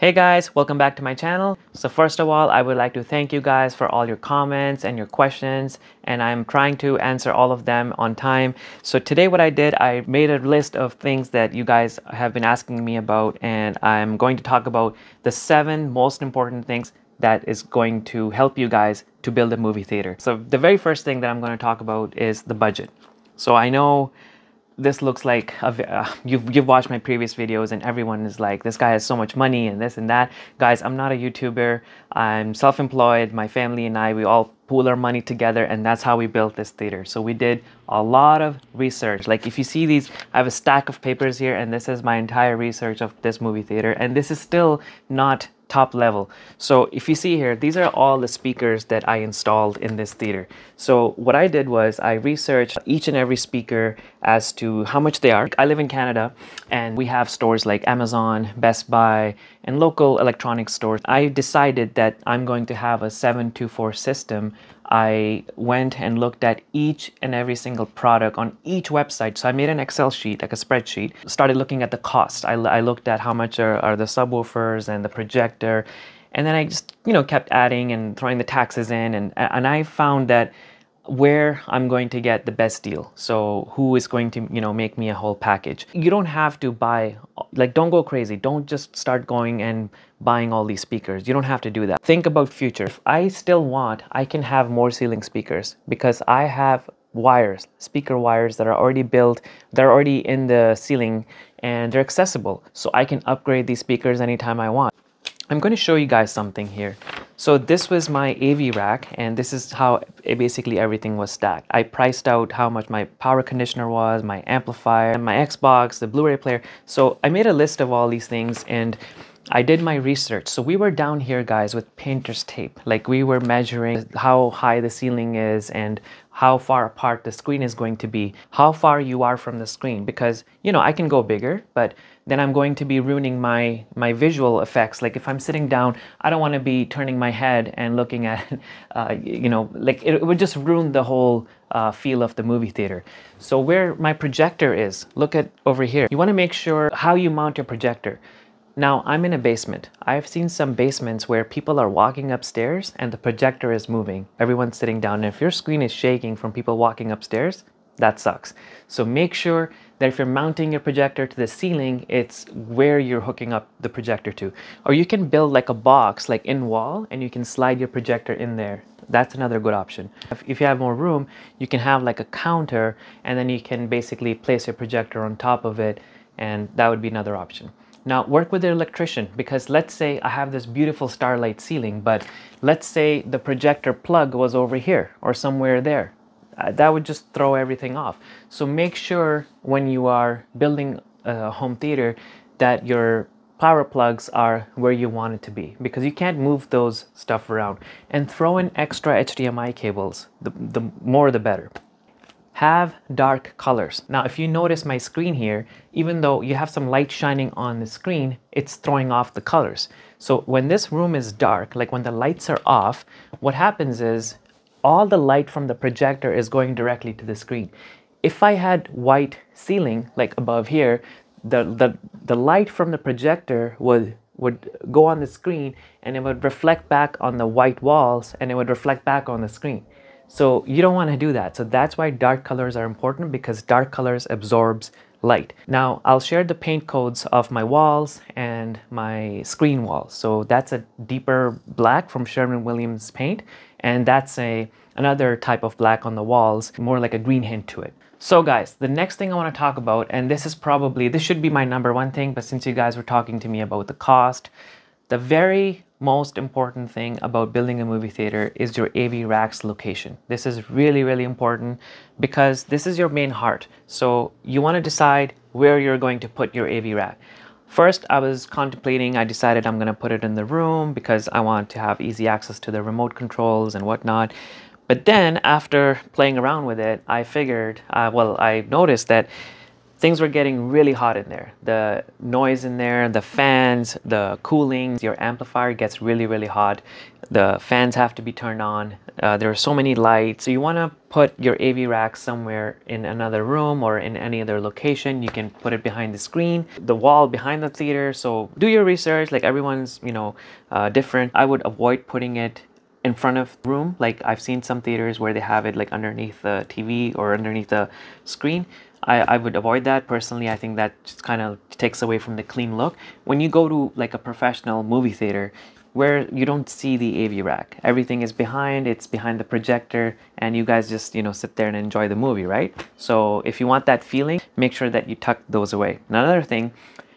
Hey guys, welcome back to my channel. So first of all, I would like to thank you guys for all your comments and your questions and I'm trying to answer all of them on time. So today what I did, I made a list of things that you guys have been asking me about and I'm going to talk about the seven most important things that is going to help you guys to build a movie theater. So the very first thing that I'm going to talk about is the budget. So I know this looks like a, uh, you've, you've watched my previous videos and everyone is like this guy has so much money and this and that. Guys i'm not a youtuber. I'm self-employed. My family and i we all pool our money together and that's how we built this theater. So we did a lot of research. Like if you see these i have a stack of papers here and this is my entire research of this movie theater and this is still not top level. So if you see here, these are all the speakers that I installed in this theater. So what I did was I researched each and every speaker as to how much they are. I live in Canada and we have stores like Amazon, Best Buy, and local electronic stores. I decided that I'm going to have a 724 system I went and looked at each and every single product on each website. So I made an Excel sheet, like a spreadsheet, started looking at the cost. I, I looked at how much are, are the subwoofers and the projector. And then I just, you know, kept adding and throwing the taxes in. And, and I found that where I'm going to get the best deal. So who is going to, you know, make me a whole package. You don't have to buy, like don't go crazy. Don't just start going and buying all these speakers. You don't have to do that. Think about future. If I still want, I can have more ceiling speakers because I have wires, speaker wires that are already built, they're already in the ceiling and they're accessible. So I can upgrade these speakers anytime I want. I'm going to show you guys something here. So this was my AV rack and this is how basically everything was stacked. I priced out how much my power conditioner was, my amplifier, my Xbox, the Blu-ray player. So I made a list of all these things and I did my research. So we were down here, guys, with painter's tape. Like we were measuring how high the ceiling is and how far apart the screen is going to be, how far you are from the screen. Because, you know, I can go bigger, but then I'm going to be ruining my, my visual effects. Like if I'm sitting down, I don't want to be turning my head and looking at, uh, you know, like it, it, would just ruin the whole uh, feel of the movie theater. So where my projector is, look at over here. You want to make sure how you mount your projector. Now, I'm in a basement. I've seen some basements where people are walking upstairs and the projector is moving. Everyone's sitting down. And if your screen is shaking from people walking upstairs, that sucks. So make sure that if you're mounting your projector to the ceiling, it's where you're hooking up the projector to. Or you can build like a box, like in wall, and you can slide your projector in there. That's another good option. If, you have more room, you can have like a counter, and then you can basically place your projector on top of it, and that would be another option. Now work with the electrician because let's say I have this beautiful starlight ceiling, but let's say the projector plug was over here or somewhere there. Uh, that would just throw everything off. So make sure when you are building a home theater that your power plugs are where you want it to be because you can't move those stuff around and throw in extra HDMI cables the, the more the better have dark colors. Now, if you notice my screen here, even though you have some light shining on the screen, it's throwing off the colors. So when this room is dark, like when the lights are off, what happens is all the light from the projector is going directly to the screen. If I had white ceiling, like above here, the, the, the light from the projector would would go on the screen and it would reflect back on the white walls and it would reflect back on the screen. So you don't want to do that. So that's why dark colors are important because dark colors absorbs light. Now I'll share the paint codes of my walls and my screen walls. So that's a deeper black from Sherwin-Williams paint and that's a another type of black on the walls, more like a green hint to it. So guys, the next thing I want to talk about, and this is probably, this should be my number one thing, but since you guys were talking to me about the cost, the very most important thing about building a movie theater is your AV rack's location. This is really, really important because this is your main heart. So you want to decide where you're going to put your AV rack. First, I was contemplating, I decided I'm going to put it in the room because I want to have easy access to the remote controls and whatnot. But then after playing around with it, I figured, uh, well, I noticed that things were getting really hot in there. The noise in there, the fans, the cooling, your amplifier gets really, really hot. The fans have to be turned on. Uh, there are so many lights. So you want to put your AV rack somewhere in another room or in any other location. You can put it behind the screen, the wall behind the theater. So do your research. Like everyone's, you know, uh, different. I would avoid putting it in front of the room like i've seen some theaters where they have it like underneath the tv or underneath the screen I, I would avoid that personally i think that just kind of takes away from the clean look when you go to like a professional movie theater where you don't see the AV rack. Everything is behind, it's behind the projector, and you guys just, you know, sit there and enjoy the movie, right? So if you want that feeling, make sure that you tuck those away. Another thing,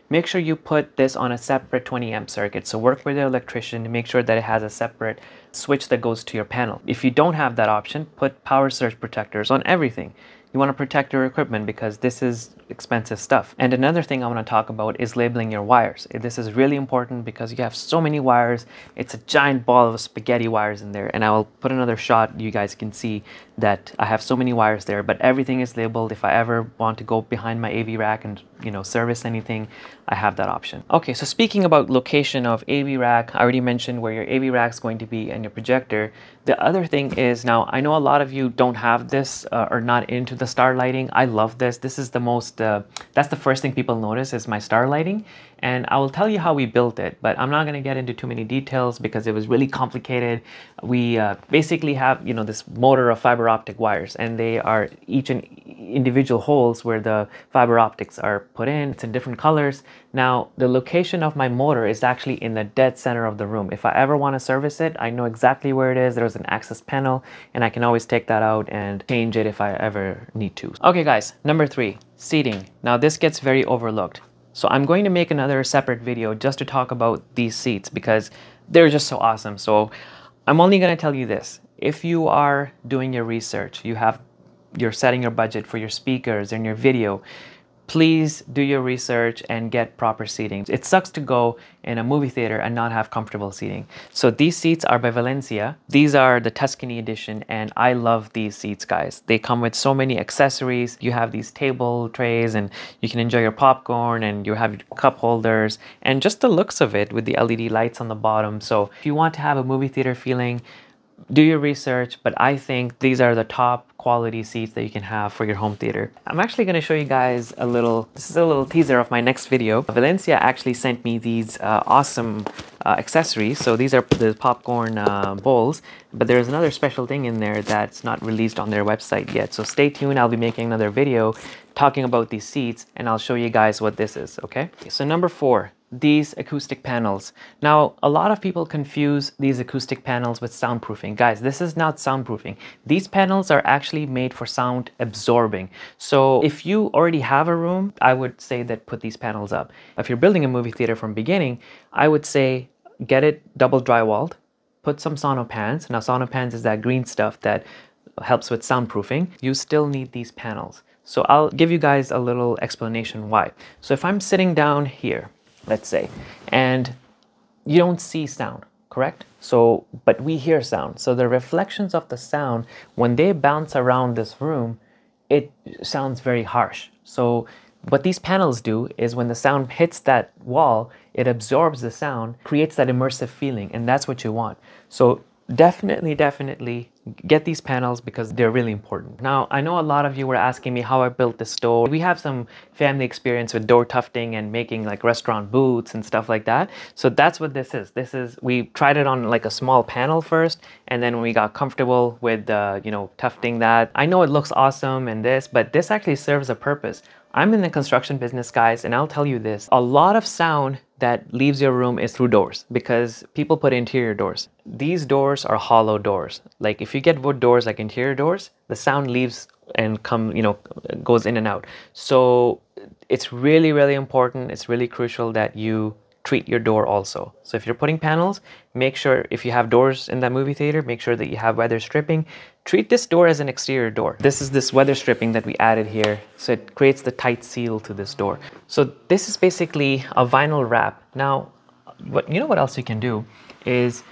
make sure you put this on a separate 20 amp circuit. So work with the electrician to make sure that it has a separate switch that goes to your panel. If you don't have that option, put power surge protectors on everything. You want to protect your equipment because this is expensive stuff. And another thing I want to talk about is labeling your wires. This is really important because you have so many wires. It's a giant ball of spaghetti wires in there. And I will put another shot you guys can see that I have so many wires there, but everything is labeled. If I ever want to go behind my AV rack and you know service anything, I have that option. Okay, so speaking about location of AV rack, I already mentioned where your AV rack is going to be and your projector. The other thing is now I know a lot of you don't have this uh, or not into the star lighting. I love this. This is the most, uh, that's the first thing people notice is my star lighting. And I will tell you how we built it, but I'm not going to get into too many details because it was really complicated. We uh, basically have, you know, this motor of fiber optic wires and they are each in individual holes where the fiber optics are put in. It's in different colors. Now, the location of my motor is actually in the dead center of the room. If I ever want to service it, I know exactly where it is. There's an access panel and I can always take that out and change it if I ever need to. Okay guys, number three, seating. Now this gets very overlooked. So I'm going to make another separate video just to talk about these seats because they're just so awesome. So I'm only going to tell you this. If you are doing your research, you have you're setting your budget for your speakers and your video, please do your research and get proper seating. It sucks to go in a movie theater and not have comfortable seating. So these seats are by Valencia. These are the Tuscany edition and I love these seats guys. They come with so many accessories. You have these table trays and you can enjoy your popcorn and you have your cup holders and just the looks of it with the LED lights on the bottom. So if you want to have a movie theater feeling, do your research, but I think these are the top quality seats that you can have for your home theater. I'm actually going to show you guys a little, this is a little teaser of my next video. Valencia actually sent me these uh, awesome uh, accessories. So these are the popcorn uh, bowls, but there's another special thing in there that's not released on their website yet. So stay tuned, I'll be making another video talking about these seats and I'll show you guys what this is, okay? So number four, these acoustic panels. Now, a lot of people confuse these acoustic panels with soundproofing. Guys, this is not soundproofing. These panels are actually made for sound absorbing. So if you already have a room, I would say that put these panels up. If you're building a movie theater from beginning, I would say get it double drywalled, put some Sonopans. Now, Sonopans is that green stuff that helps with soundproofing. You still need these panels. So I'll give you guys a little explanation why. So if I'm sitting down here, let's say, and you don't see sound, correct? So, but we hear sound. So the reflections of the sound, when they bounce around this room, it sounds very harsh. So what these panels do is when the sound hits that wall, it absorbs the sound, creates that immersive feeling, and that's what you want. So definitely, definitely get these panels because they're really important. Now, I know a lot of you were asking me how I built this door. We have some family experience with door tufting and making like restaurant booths and stuff like that. So that's what this is. This is, we tried it on like a small panel first, and then when we got comfortable with, uh, you know, tufting that. I know it looks awesome and this, but this actually serves a purpose. I'm in the construction business, guys, and I'll tell you this. A lot of sound that leaves your room is through doors because people put interior doors. These doors are hollow doors. Like if you get wood doors like interior doors, the sound leaves and come, you know, goes in and out. So it's really, really important. It's really crucial that you treat your door also. So if you're putting panels, make sure if you have doors in that movie theater, make sure that you have weather stripping. Treat this door as an exterior door. This is this weather stripping that we added here. So it creates the tight seal to this door. So this is basically a vinyl wrap. Now, what you know what else you can do is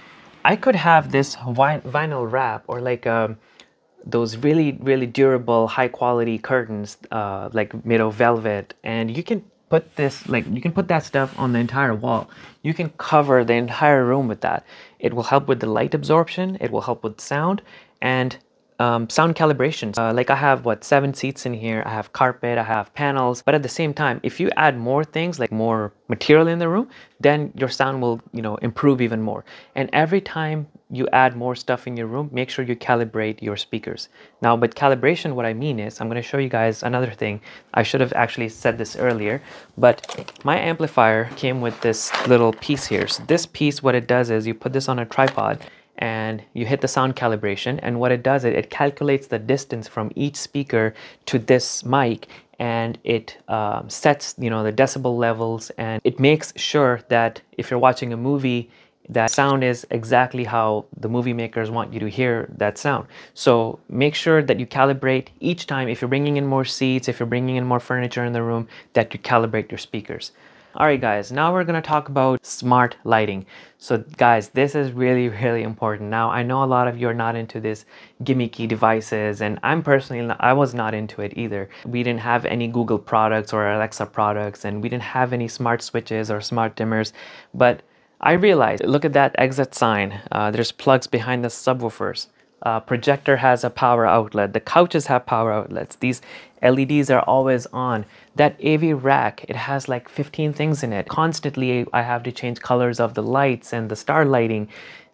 I could have this vinyl wrap or like a those really, really durable, high quality curtains, uh, like made of velvet. And you can put this, like, you can put that stuff on the entire wall. You can cover the entire room with that. It will help with the light absorption, it will help with sound, and um, sound calibration. Uh, like I have what seven seats in here. I have carpet, I have panels, but at the same time, if you add more things like more material in the room, then your sound will you know improve even more. And every time you add more stuff in your room, make sure you calibrate your speakers. Now, but calibration, what I mean is I'm going to show you guys another thing. I should have actually said this earlier, but my amplifier came with this little piece here. So this piece, what it does is you put this on a tripod and you hit the sound calibration and what it does it it calculates the distance from each speaker to this mic and it um, sets you know the decibel levels and it makes sure that if you're watching a movie that sound is exactly how the movie makers want you to hear that sound. So make sure that you calibrate each time if you're bringing in more seats, if you're bringing in more furniture in the room, that you calibrate your speakers. Alright guys, now we're to talk about smart lighting. So guys, this is really, really important. Now, I know a lot of you are not into this gimmicky devices and I'm personally, I was not into it either. We didn't have any Google products or Alexa products and we didn't have any smart switches or smart dimmers. But I realized, look at that exit sign. Uh, there's plugs behind the subwoofers. Uh, projector has a power outlet. The couches have power outlets. These LEDs are always on. That AV rack, it has like 15 things in it. Constantly, I have to change colors of the lights and the star lighting,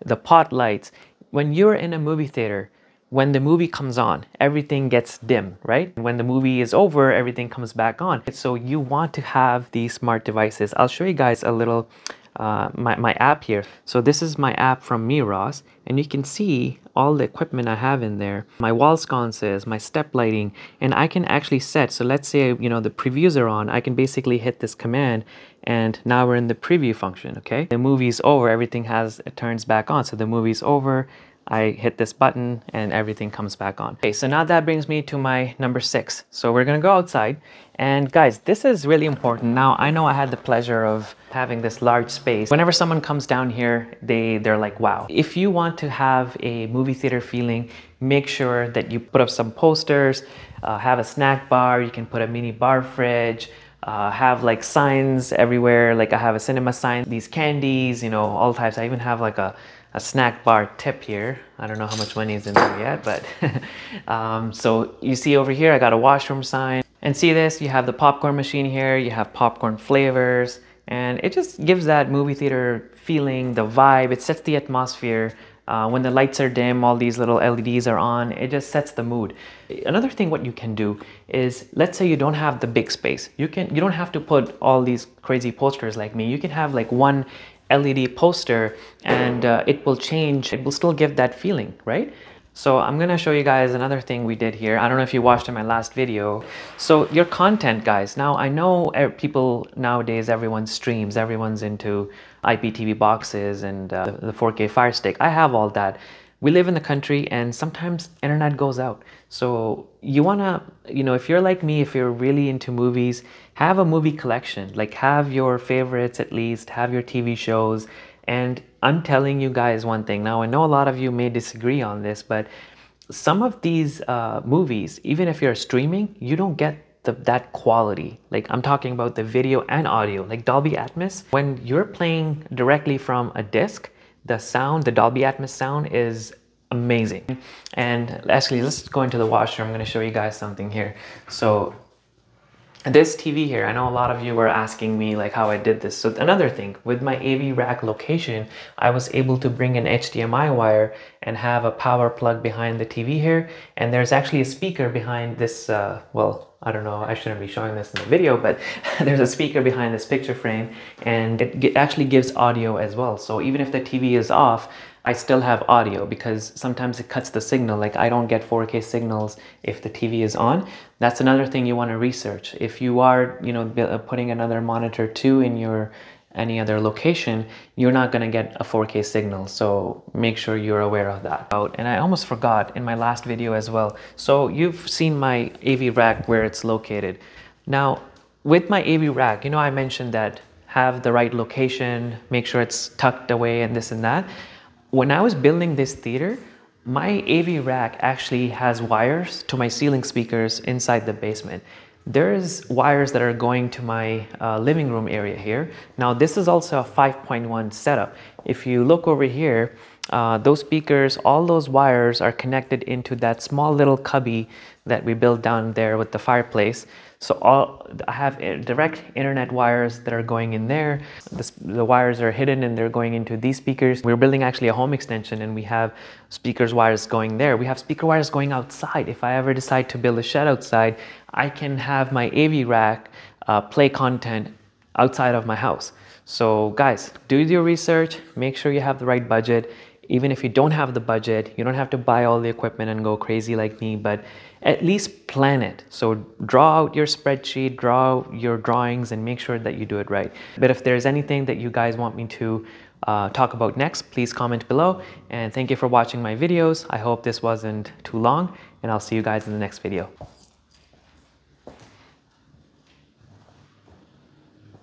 the pot lights. When you're in a movie theater, when the movie comes on, everything gets dim, right? When the movie is over, everything comes back on. So you want to have these smart devices. I'll show you guys a little uh, my, my app here. So this is my app from Meross and you can see all the equipment I have in there. My wall sconces, my step lighting, and I can actually set. So let's say, you know, the previews are on. I can basically hit this command and now we're in the preview function, okay? The movie's over, everything has, it turns back on. So the movie's over, I hit this button and everything comes back on. Okay, so now that brings me to my number six. So we're gonna go outside and guys, this is really important. Now, I know I had the pleasure of having this large space. Whenever someone comes down here, they, they're like, wow. If you want to have a movie theater feeling, make sure that you put up some posters, uh, have a snack bar, you can put a mini bar fridge, uh, have like signs everywhere. Like I have a cinema sign, these candies, you know, all types. I even have like a a snack bar tip here. I don't know how much money is in there yet, but um, so you see over here, I got a washroom sign. And see this, you have the popcorn machine here, you have popcorn flavors, and it just gives that movie theater feeling, the vibe, it sets the atmosphere. Uh, when the lights are dim, all these little LEDs are on, it just sets the mood. Another thing what you can do is, let's say you don't have the big space. You, can, you don't have to put all these crazy posters like me. You can have like one LED poster and uh, it will change, it will still give that feeling, right? So I'm gonna show you guys another thing we did here. I don't know if you watched in my last video. So your content guys, now I know people nowadays, everyone streams, everyone's into IPTV boxes and uh, the 4K Fire Stick. I have all that. We live in the country and sometimes internet goes out. So you want to you know if you're like me if you're really into movies have a movie collection. Like have your favorites at least have your tv shows. And i'm telling you guys one thing. Now i know a lot of you may disagree on this but some of these uh, movies even if you're streaming you don't get the, that quality like i'm talking about the video and audio like dolby atmos when you're playing directly from a disc the sound, the Dolby Atmos sound is amazing. And actually, let's go into the washroom. I'm going to show you guys something here. So this TV here, I know a lot of you were asking me like how I did this. So another thing, with my AV rack location, I was able to bring an HDMI wire and have a power plug behind the TV here. And there's actually a speaker behind this, uh, well, I don't know, I shouldn't be showing this in the video, but there's a speaker behind this picture frame and it actually gives audio as well. So even if the TV is off, I still have audio because sometimes it cuts the signal. Like I don't get 4K signals if the TV is on. That's another thing you want to research. If you are, you know, putting another monitor too in your any other location, you're not going to get a 4K signal. So make sure you're aware of that. And I almost forgot in my last video as well. So you've seen my AV rack where it's located. Now with my AV rack, you know, I mentioned that have the right location, make sure it's tucked away and this and that. When I was building this theater, My AV rack actually has wires to my ceiling speakers inside the basement. There's wires that are going to my uh, living room area here. Now this is also a 5.1 setup. If you look over here, uh, those speakers, all those wires are connected into that small little cubby that we built down there with the fireplace. So all I have direct internet wires that are going in there. The, the, wires are hidden and they're going into these speakers. We're building actually a home extension and we have speakers wires going there. We have speaker wires going outside. If I ever decide to build a shed outside, I can have my AV rack uh, play content outside of my house. So guys, do your research, make sure you have the right budget even if you don't have the budget, you don't have to buy all the equipment and go crazy like me, but at least plan it. So draw out your spreadsheet, draw your drawings and make sure that you do it right. But if there's anything that you guys want me to uh, talk about next, please comment below. And thank you for watching my videos. I hope this wasn't too long and I'll see you guys in the next video.